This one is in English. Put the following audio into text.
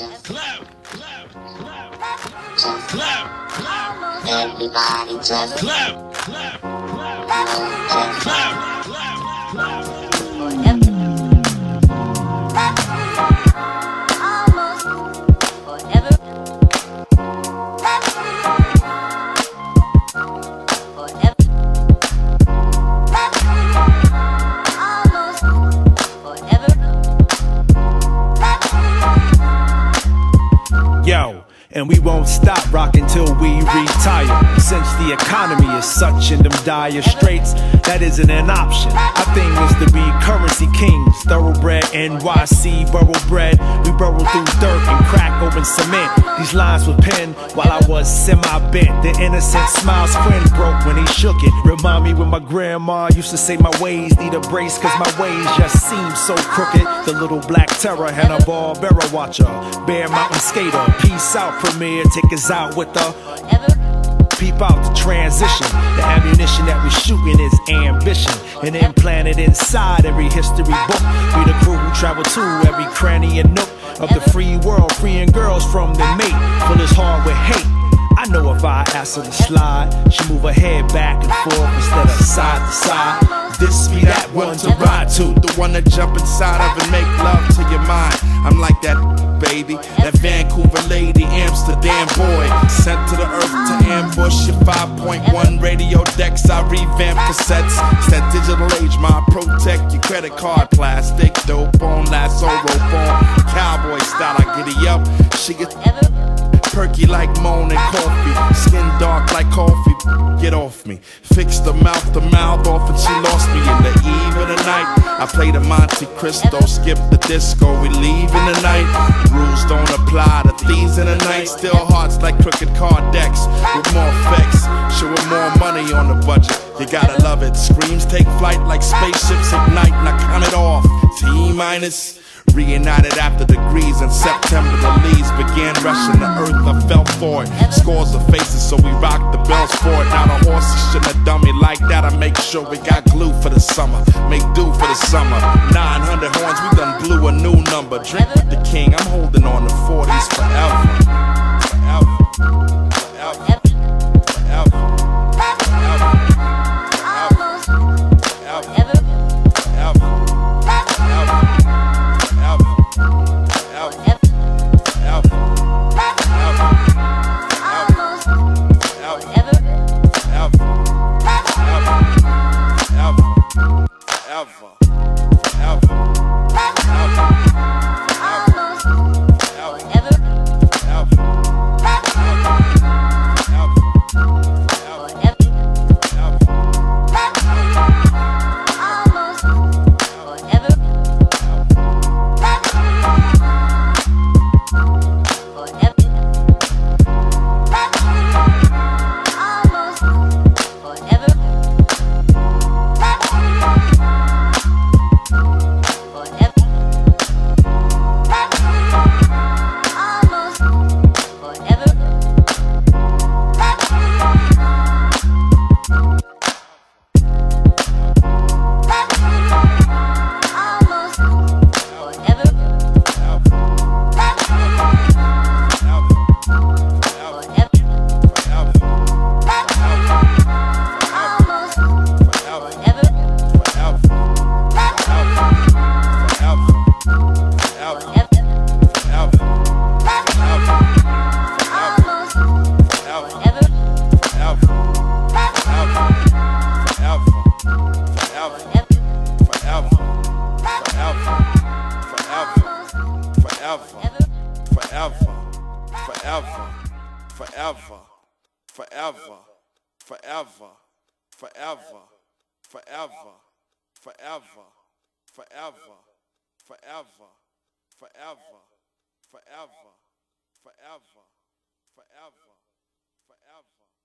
clap, clap, clap, just clap, clap. Everybody just clap, clap, clap, just clap, clap, clap. Stop rocking till we retire. Since the economy is such in them dire straits, that isn't an option. Our thing is to be currency kings, thoroughbred NYC, borough bred. We burrow through dirt and crack open cement. These lines were penned while I was semi bent. The innocent smile's friend broke when he shook it. Remind me when my grandma used to say my ways need a brace, cause my ways just seem so crooked. The little black terror, had Hanna-Barbera watcher, Bear Mountain skater, peace out, premiere, take us out with the peep out the transition. The ammunition that we shooting is ambition, and implanted inside every history book. We the crew who travel to every cranny and nook of the free world, freeing girls from the mate, full his heart with hate. I know if I ask her to slide, she move her head back and forth instead of side to side. This be that one to ride to, The one to jump inside of and make love to your mind. I'm like that baby, that Vancouver lady, Amsterdam boy. Sent to the earth to ambush your 5.1 radio decks. I revamp cassettes. It's that digital age, my protect your credit card plastic. Dope on, lasso rope on. Cowboy style, I giddy up. She gets perky like moan and coffee. Skin dark like coffee. Get off me. Fix the mouth to mouth off, and she lost me in the eve of the night. I play the Monte Cristo, skip the disco. We leave in the night. Rules don't apply to thieves in the night. Still hearts like crooked card decks with more effects. Showing more money on the budget. You gotta love it. Screams take flight like spaceships ignite, and I count it off. T minus. Reunited after degrees in September, the leaves began rushing the earth. I fell for it. Scores of faces, so we rocked the bells for it. Now the horses shouldn't have done me like that. I make sure we got glue for the summer. Make do for the summer. 900 horns, we done blew a new number. Drink with the king, I'm holding on to 40s forever. Forever. Forever. Forever. Forever, forever, forever.